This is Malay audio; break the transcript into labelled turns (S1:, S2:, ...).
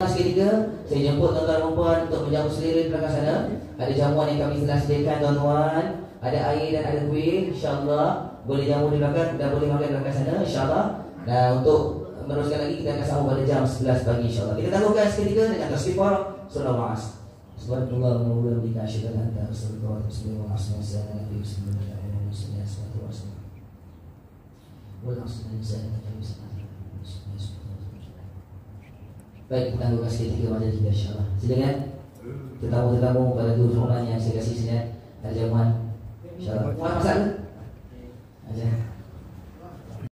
S1: Seketika saya jemput tuan-tuan dan puan untuk menjamu selera di belakang sana. Ada jamuan yang kami telah sediakan tuan-tuan. Ada air dan ada kuih. InsyaAllah boleh jamu di belakang dan boleh makan di belakang sana. InsyaAllah. Dan untuk meneruskan lagi kita akan sambung pada jam 11 pagi insyaAllah. Kita tangguhkan seketika dengan tasbih surah Ma'as. Subhanallah wa bihamdihi asyhadu an la ilaha illa anta astaghfiruka wa atubu ilaik. Bismillahirrahmanirrahim. Wal 'asri innal insana lafi khusr. Baik, kita tangguhkan seketika wajah kita insyaAllah Silakan. Tetamu-tetamu pada dua Rahman yang saya kasih sini Ada jamuan InsyaAllah ke? Ajar